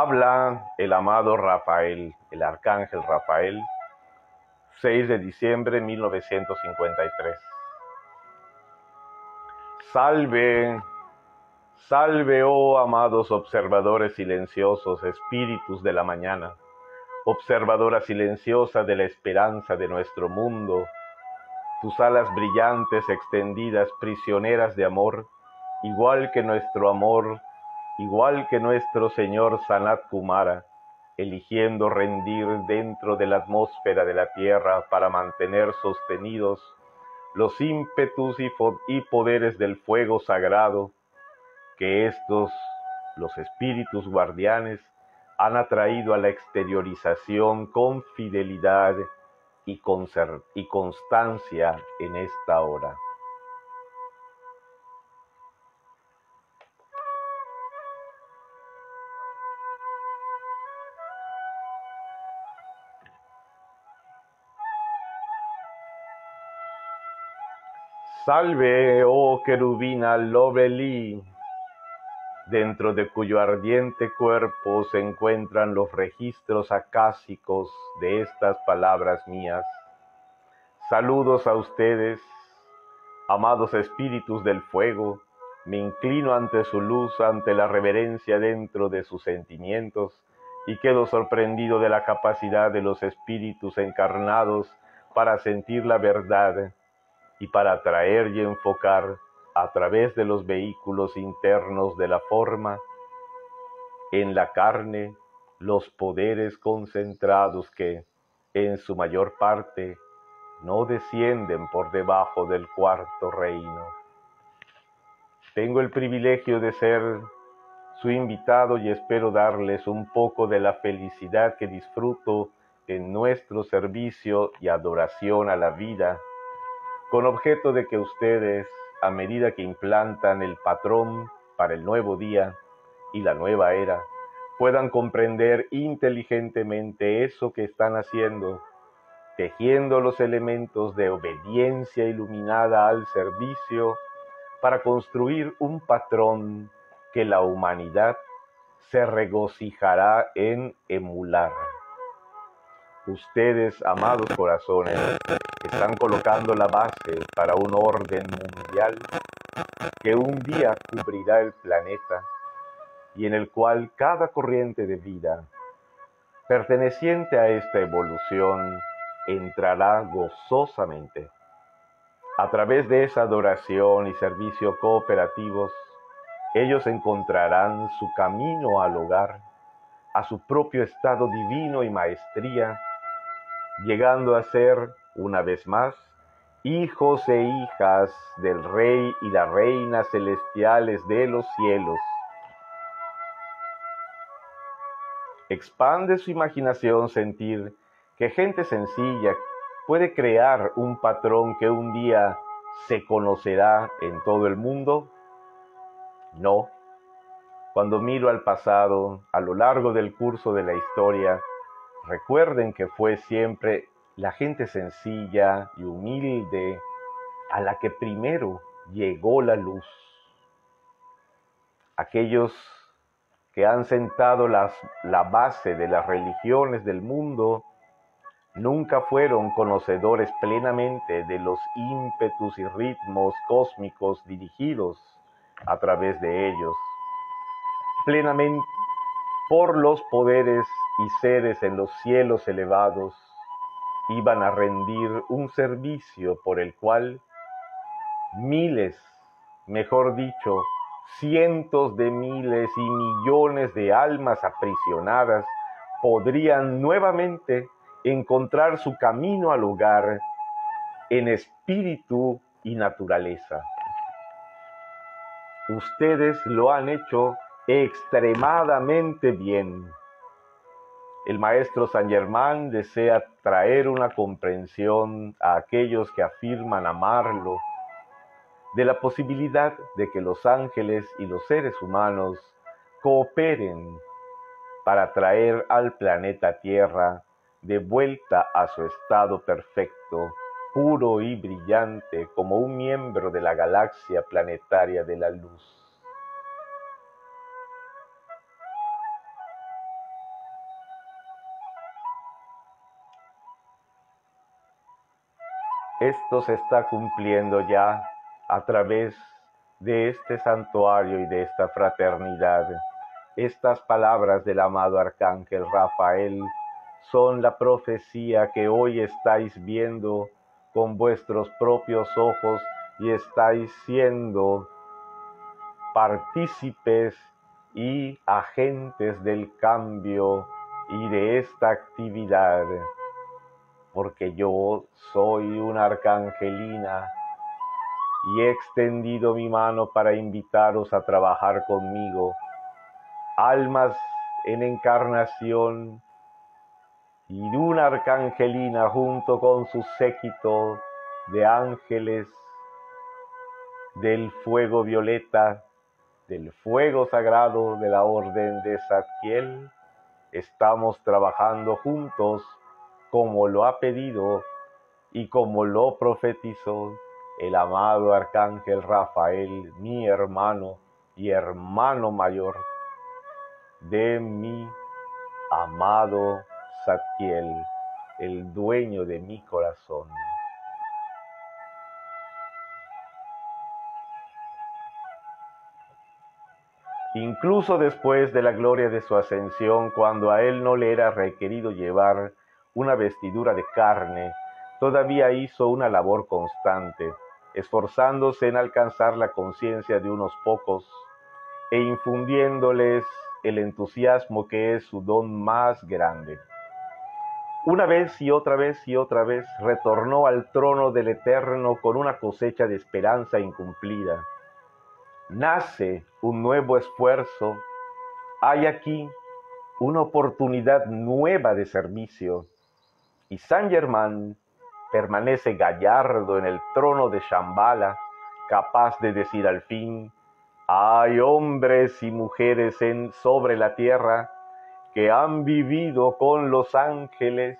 Habla el amado Rafael, el arcángel Rafael, 6 de diciembre de 1953. Salve, salve, oh amados observadores silenciosos, espíritus de la mañana, observadora silenciosa de la esperanza de nuestro mundo, tus alas brillantes extendidas, prisioneras de amor, igual que nuestro amor, igual que nuestro Señor Sanat Kumara, eligiendo rendir dentro de la atmósfera de la tierra para mantener sostenidos los ímpetus y, poderes del fuego sagrado que estos, los espíritus guardianes, han atraído a la exteriorización con fidelidad y, y constancia en esta hora. Salve, oh querubina Lobelí, dentro de cuyo ardiente cuerpo se encuentran los registros acásicos de estas palabras mías. Saludos a ustedes, amados espíritus del fuego, me inclino ante su luz, ante la reverencia dentro de sus sentimientos, y quedo sorprendido de la capacidad de los espíritus encarnados para sentir la verdad y para atraer y enfocar a través de los vehículos internos de la forma en la carne los poderes concentrados que, en su mayor parte, no descienden por debajo del cuarto reino. Tengo el privilegio de ser su invitado y espero darles un poco de la felicidad que disfruto en nuestro servicio y adoración a la vida con objeto de que ustedes, a medida que implantan el patrón para el nuevo día y la nueva era, puedan comprender inteligentemente eso que están haciendo, tejiendo los elementos de obediencia iluminada al servicio para construir un patrón que la humanidad se regocijará en emular. Ustedes, amados corazones, están colocando la base para un orden mundial que un día cubrirá el planeta y en el cual cada corriente de vida perteneciente a esta evolución entrará gozosamente. A través de esa adoración y servicio cooperativos, ellos encontrarán su camino al hogar, a su propio estado divino y maestría, llegando a ser, una vez más, hijos e hijas del Rey y la Reina celestiales de los cielos. Expande su imaginación sentir que gente sencilla puede crear un patrón que un día se conocerá en todo el mundo? No. Cuando miro al pasado, a lo largo del curso de la historia, Recuerden que fue siempre la gente sencilla y humilde a la que primero llegó la luz. Aquellos que han sentado la base de las religiones del mundo nunca fueron conocedores plenamente de los ímpetus y ritmos cósmicos dirigidos a través de ellos. Plenamente por los poderes y seres en los cielos elevados, iban a rendir un servicio por el cual miles, mejor dicho, cientos de miles y millones de almas aprisionadas podrían nuevamente encontrar su camino al hogar en espíritu y naturaleza. Ustedes lo han hecho extremadamente bien. El maestro San Germán desea traer una comprensión a aquellos que afirman amarlo de la posibilidad de que los ángeles y los seres humanos cooperen para traer al planeta Tierra de vuelta a su estado perfecto, puro y brillante como un miembro de la galaxia planetaria de la luz. Esto se está cumpliendo ya a través de este santuario y de esta fraternidad. Estas palabras del amado Arcángel Rafael son la profecía que hoy estáis viendo con vuestros propios ojos y estáis siendo partícipes y agentes del cambio y de esta actividad, porque yo soy una arcangelina y he extendido mi mano para invitaros a trabajar conmigo, almas en encarnación y una arcangelina junto con su séquito de ángeles del fuego violeta, del fuego sagrado de la orden de Zadkiel, estamos trabajando juntos como lo ha pedido y como lo profetizó el amado arcángel Rafael, mi hermano y hermano mayor de mi amado Zadkiel, el dueño de mi corazón. Incluso después de la gloria de su ascensión, cuando a él no le era requerido llevar una vestidura de carne, todavía hizo una labor constante, esforzándose en alcanzar la conciencia de unos pocos e infundiéndoles el entusiasmo que es su don más grande. Una vez y otra vez y otra vez retornó al trono del Eterno con una cosecha de esperanza incumplida. Nace un nuevo esfuerzo. Hay aquí una oportunidad nueva de servicio. Y San Germán permanece gallardo en el trono de Shambhala, capaz de decir al fin, hay hombres y mujeres en, sobre la tierra que han vivido con los ángeles,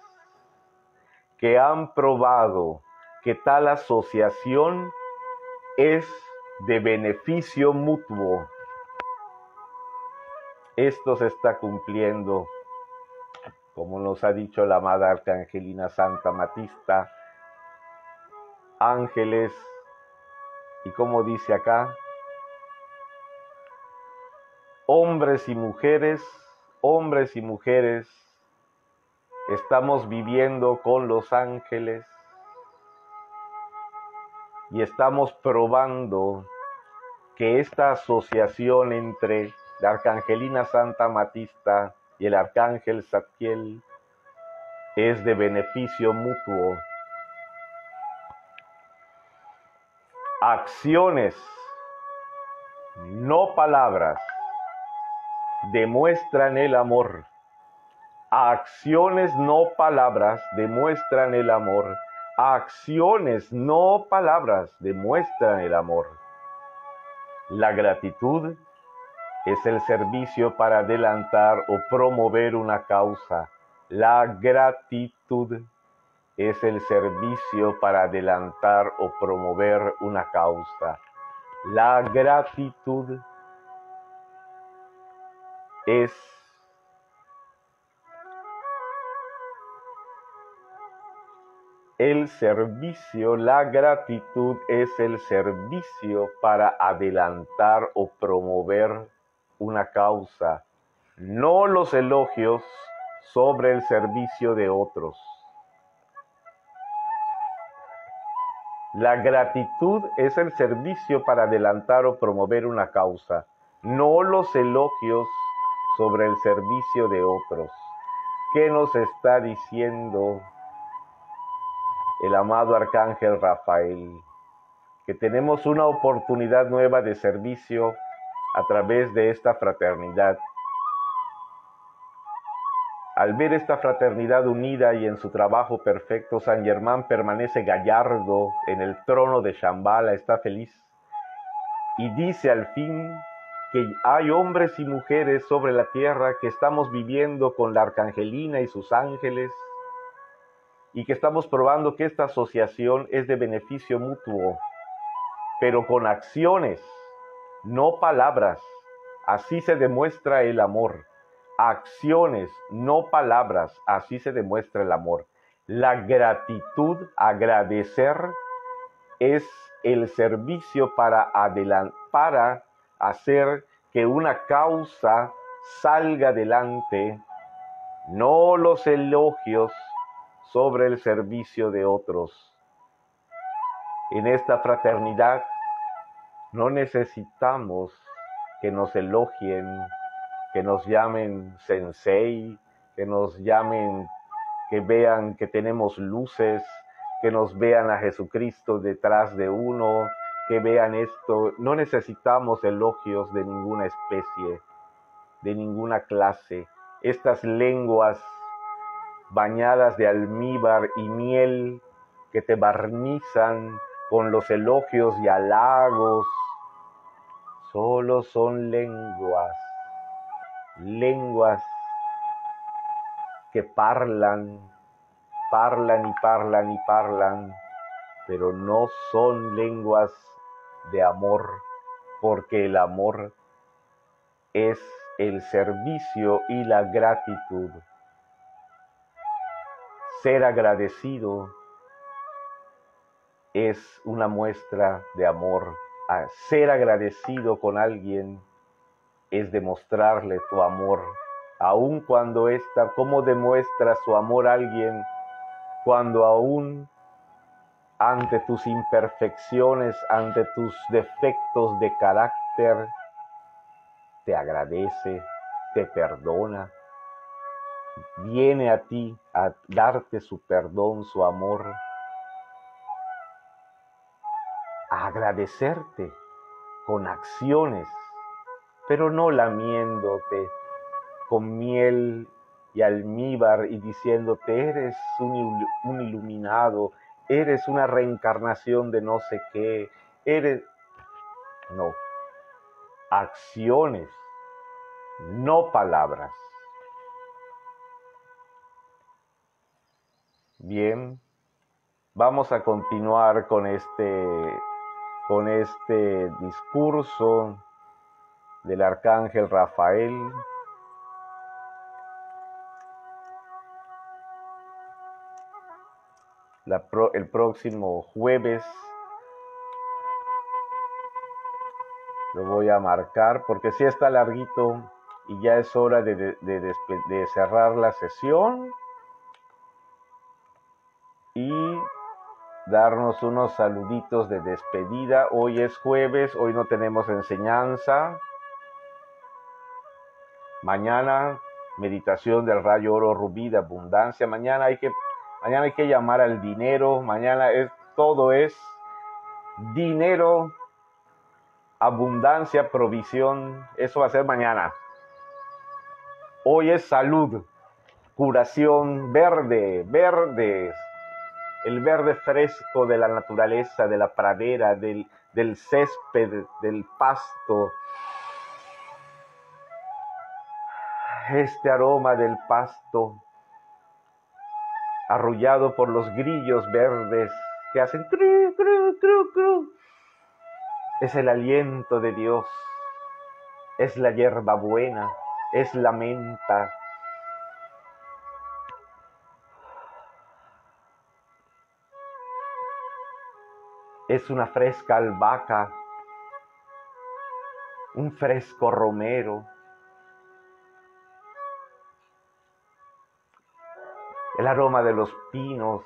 que han probado que tal asociación es de beneficio mutuo. Esto se está cumpliendo, como nos ha dicho la amada Arcangelina Santa Matista, ángeles, y como dice acá, hombres y mujeres hombres y mujeres, estamos viviendo con los ángeles y estamos probando que esta asociación entre la arcangelina Santa Matista y el arcángel Zadkiel es de beneficio mutuo. Acciones, no palabras demuestran el amor. Acciones, no palabras, demuestran el amor. Acciones, no palabras, demuestran el amor. La gratitud es el servicio para adelantar o promover una causa. La gratitud es el servicio para adelantar o promover una causa. La gratitud es el servicio, la gratitud es el servicio para adelantar o promover una causa, no los elogios sobre el servicio de otros. La gratitud es el servicio para adelantar o promover una causa, no los elogios sobre el servicio de otros. ¿Qué nos está diciendo el amado Arcángel Rafael? Que tenemos una oportunidad nueva de servicio a través de esta fraternidad. Al ver esta fraternidad unida y en su trabajo perfecto, San Germán permanece gallardo en el trono de Shambhala, está feliz y dice al fin que hay hombres y mujeres sobre la tierra que estamos viviendo con la arcangelina y sus ángeles y que estamos probando que esta asociación es de beneficio mutuo, pero con acciones, no palabras. Así se demuestra el amor. Acciones, no palabras. Así se demuestra el amor. La gratitud, agradecer, es el servicio para, para hacer que una causa salga adelante, no los elogios sobre el servicio de otros. En esta fraternidad no necesitamos que nos elogien, que nos llamen sensei, que nos llamen, que vean que tenemos luces, que nos vean a Jesucristo detrás de uno, que vean esto. No necesitamos elogios de ninguna especie, de ninguna clase. Estas lenguas bañadas de almíbar y miel que te barnizan con los elogios y halagos, solo son lenguas, lenguas que parlan, parlan y parlan y parlan, pero no son lenguas de amor, porque el amor es el servicio y la gratitud. Ser agradecido es una muestra de amor. ser agradecido con alguien es demostrarle tu amor, aun cuando está, ¿cómo demuestra su amor a alguien cuando aún ante tus imperfecciones, ante tus defectos de carácter, te agradece, te perdona, viene a ti a darte su perdón, su amor, agradecerte con acciones, pero no lamiéndote con miel y almíbar y diciéndote eres un, un iluminado, eres una reencarnación de no sé qué, eres... No, acciones, no palabras. Bien, vamos a continuar con este, con este discurso del arcángel Rafael. el próximo jueves lo voy a marcar porque si está larguito y ya es hora de, de, cerrar la sesión y darnos unos saluditos de despedida. Hoy es jueves, hoy no tenemos enseñanza. Mañana meditación del rayo oro rubí de abundancia. Mañana hay que, mañana hay que llamar al dinero. Mañana es, todo es dinero abundancia, provisión, eso va a ser mañana. Hoy es salud, curación verde, verdes, el verde fresco de la naturaleza, de la pradera, del, del césped, del pasto. Este aroma del pasto, arrullado por los grillos verdes que hacen cru, cru, cru, cru es el aliento de Dios, es la hierba buena, es la menta. Es una fresca albahaca, un fresco romero, el aroma de los pinos,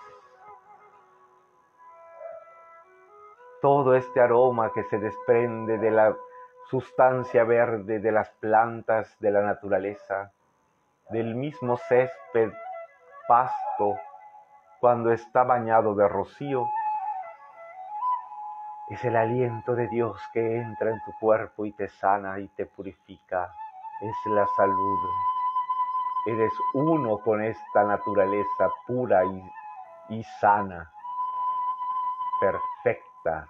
todo este aroma que se desprende de la sustancia verde de las plantas de la naturaleza, del mismo césped, pasto, cuando está bañado de rocío, es el aliento de Dios que entra en tu cuerpo y te sana y te purifica. Es la salud. Eres uno con esta naturaleza pura y, y sana, perfecta,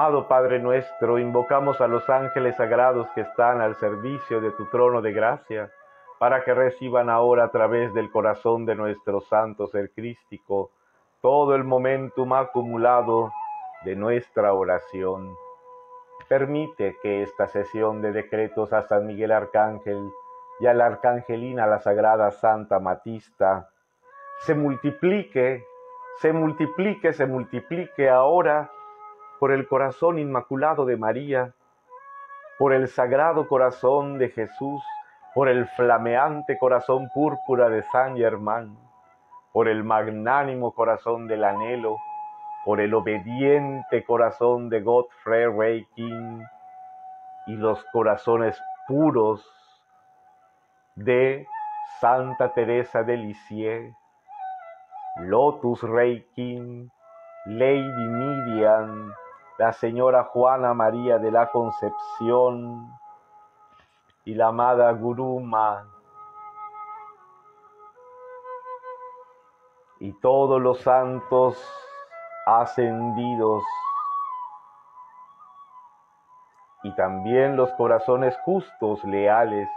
Amado Padre nuestro, invocamos a los ángeles sagrados que están al servicio de tu trono de gracia para que reciban ahora a través del corazón de nuestro santo ser crístico todo el momentum acumulado de nuestra oración. Permite que esta sesión de decretos a San Miguel Arcángel y a la Arcangelina, la Sagrada Santa Matista, se multiplique, se multiplique, se multiplique ahora por el corazón inmaculado de María, por el sagrado corazón de Jesús, por el flameante corazón púrpura de San Germán, por el magnánimo corazón del anhelo, por el obediente corazón de Godfrey Ray y los corazones puros de Santa Teresa de Lisieux, Lotus Ray Lady Miriam, la señora Juana María de la Concepción y la amada Guruma y todos los santos ascendidos y también los corazones justos, leales,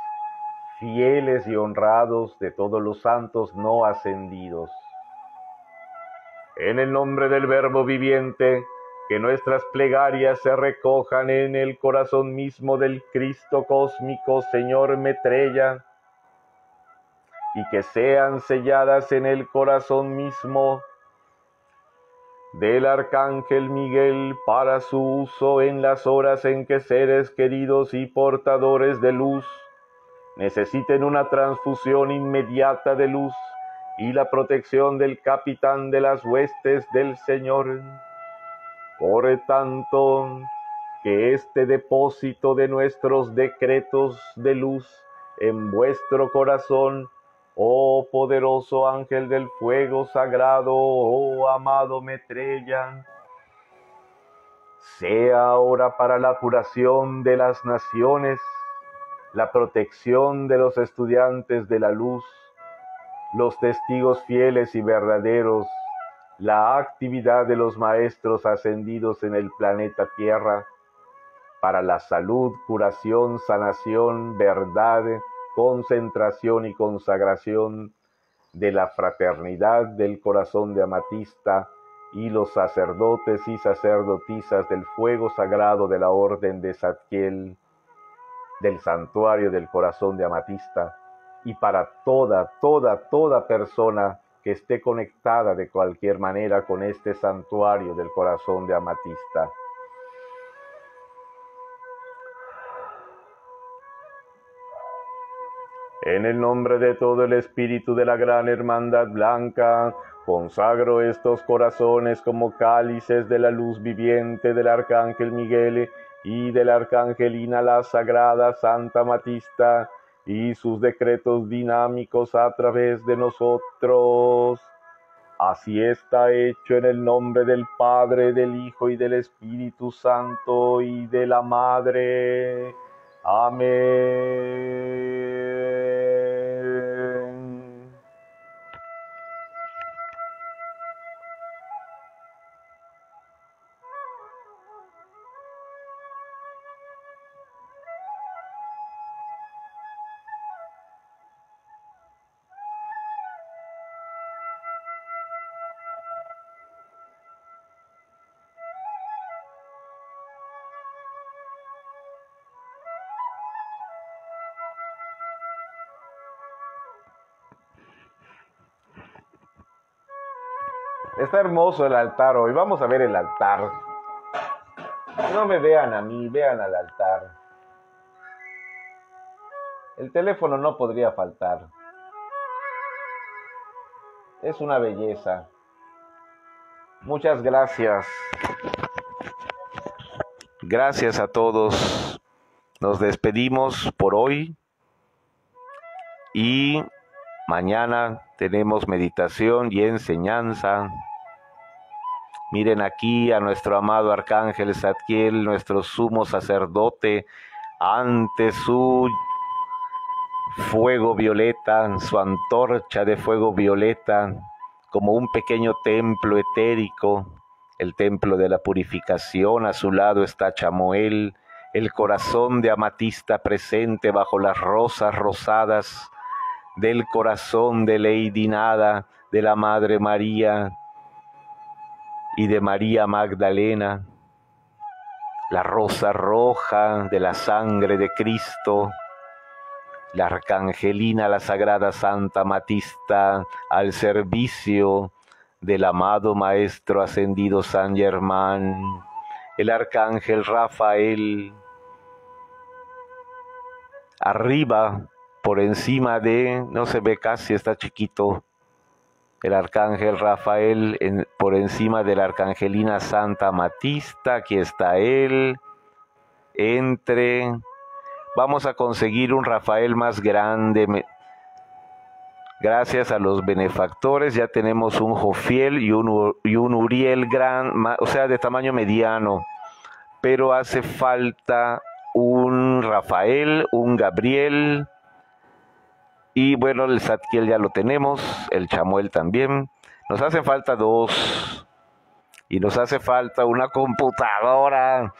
fieles y honrados de todos los santos no ascendidos. En el nombre del Verbo viviente, que nuestras plegarias se recojan en el corazón mismo del Cristo cósmico, Señor Metrella, y que sean selladas en el corazón mismo del Arcángel Miguel para su uso en las horas en que seres queridos y portadores de luz necesiten una transfusión inmediata de luz y la protección del capitán de las huestes del Señor. Por tanto, que este depósito de nuestros decretos de luz en vuestro corazón Oh poderoso ángel del fuego sagrado, oh amado Metrella, sea ahora para la curación de las naciones, la protección de los estudiantes de la luz, los testigos fieles y verdaderos, la actividad de los maestros ascendidos en el planeta Tierra, para la salud, curación, sanación, verdad, concentración y consagración de la fraternidad del corazón de Amatista y los sacerdotes y sacerdotisas del fuego sagrado de la orden de Zadkiel, del santuario del corazón de Amatista, y para toda, toda, toda persona que esté conectada de cualquier manera con este santuario del corazón de Amatista. En el nombre de todo el espíritu de la gran hermandad blanca, consagro estos corazones como cálices de la luz viviente del arcángel Miguel y de la arcangelina la sagrada Santa Matista y sus decretos dinámicos a través de nosotros. Así está hecho en el nombre del Padre, del Hijo y del Espíritu Santo y de la Madre. Amén. Está hermoso el altar hoy. Vamos a ver el altar. No me vean a mí, vean al altar. El teléfono no podría faltar. Es una belleza. Muchas gracias. Gracias a todos. Nos despedimos por hoy y Mañana tenemos meditación y enseñanza. Miren aquí a nuestro amado Arcángel Zadkiel, nuestro sumo sacerdote, ante su fuego violeta, su antorcha de fuego violeta, como un pequeño templo etérico, el templo de la purificación. A su lado está Chamuel, el corazón de amatista presente bajo las rosas rosadas del corazón de Lady Nada, de la Madre María y de María Magdalena, la rosa roja de la sangre de Cristo, la arcangelina, la sagrada Santa Matista, al servicio del amado Maestro ascendido San Germán, el arcángel Rafael, arriba, por encima de, no se ve casi, está chiquito, el arcángel Rafael por encima de la arcangelina Santa Matista, aquí está él, entre, vamos a conseguir un Rafael más grande, Gracias a los benefactores ya tenemos un Jofiel y un, Uriel gran, o sea, de tamaño mediano. Pero hace falta un Rafael, un Gabriel. Y bueno, el Satkiel ya lo tenemos, el Chamuel también. Nos hace falta dos. Y nos hace falta una computadora.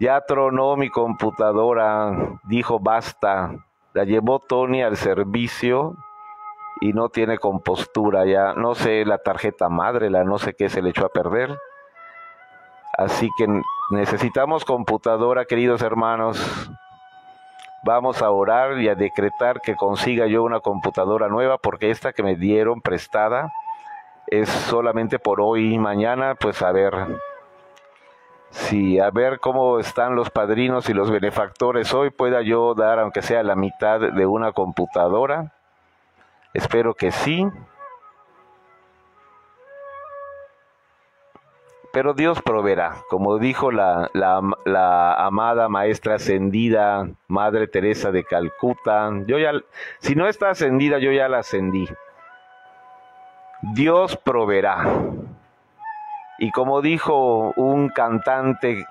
Ya tronó mi computadora. Dijo basta. La llevó Tony al servicio y no tiene compostura ya. No sé la tarjeta madre, la no sé qué se le echó a perder. Así que necesitamos computadora, queridos hermanos. Vamos a orar y a decretar que consiga yo una computadora nueva porque esta que me dieron prestada es solamente por hoy y mañana, pues a ver si a ver cómo están los padrinos y los benefactores hoy pueda yo dar aunque sea la mitad de una computadora Espero que sí. Pero Dios proveerá, como dijo la, amada maestra ascendida, Madre Teresa de Calcuta. Yo ya, si no está ascendida, yo ya la ascendí. Dios proveerá. Y como dijo un cantante,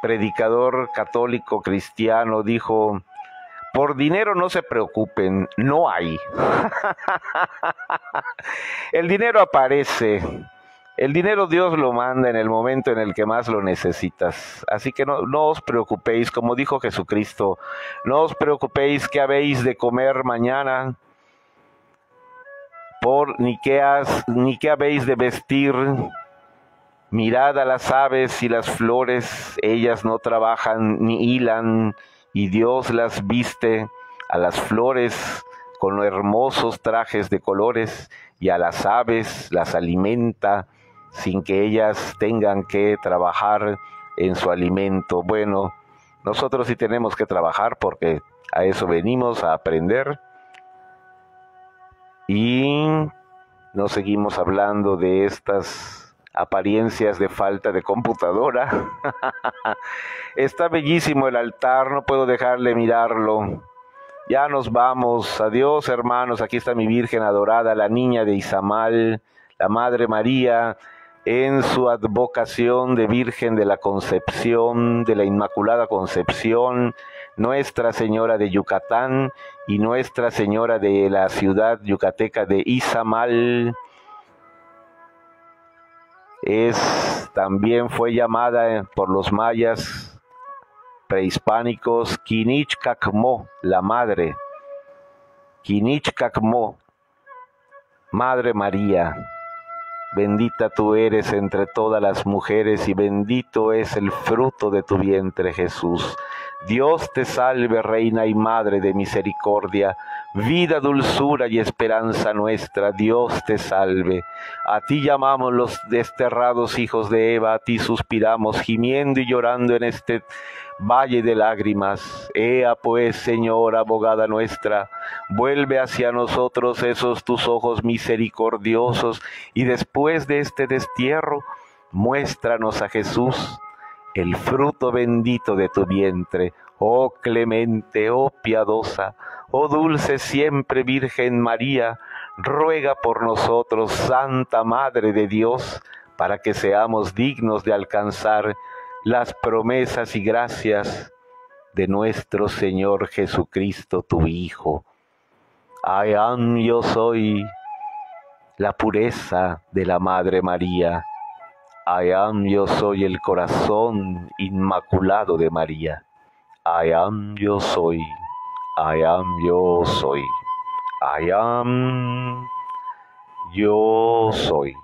predicador católico cristiano, dijo, por dinero no se preocupen, no hay. el dinero aparece. El dinero Dios lo manda en el momento en el que más lo necesitas. Así que no, os preocupéis, como dijo Jesucristo, no os preocupéis qué habéis de comer mañana, por ni qué, ni qué habéis de vestir. Mirad a las aves y las flores, ellas no trabajan ni hilan y Dios las viste a las flores con hermosos trajes de colores y a las aves las alimenta sin que ellas tengan que trabajar en su alimento. Bueno, nosotros sí tenemos que trabajar porque a eso venimos a aprender. Y no seguimos hablando de estas apariencias de falta de computadora. Está bellísimo el altar, no puedo dejarle mirarlo. Ya nos vamos. Adiós, hermanos. Aquí está mi Virgen adorada, la niña de Izamal, la Madre María, en su advocación de Virgen de la Concepción, de la Inmaculada Concepción, Nuestra Señora de Yucatán y Nuestra Señora de la ciudad yucateca de Izamal es también fue llamada por los mayas prehispánicos Quinichcacmo, la madre. Quinichcacmo, Madre María. Bendita tú eres entre todas las mujeres y bendito es el fruto de tu vientre Jesús. Dios te salve, Reina y Madre de misericordia, vida, dulzura y esperanza nuestra, Dios te salve. A ti llamamos los desterrados hijos de Eva, a ti suspiramos, gimiendo y llorando en este valle de lágrimas. Ea pues, Señor, abogada nuestra, vuelve hacia nosotros esos tus ojos misericordiosos y después de este destierro, muéstranos a Jesús, el fruto bendito de tu vientre. Oh clemente, oh piadosa, oh dulce siempre Virgen María, ruega por nosotros, Santa Madre de Dios, para que seamos dignos de alcanzar las promesas y gracias de nuestro Señor Jesucristo, tu Hijo. I am yo soy la pureza de la Madre María. I am yo soy el corazón inmaculado de María. I am yo soy. I am yo soy. I am. Yo soy.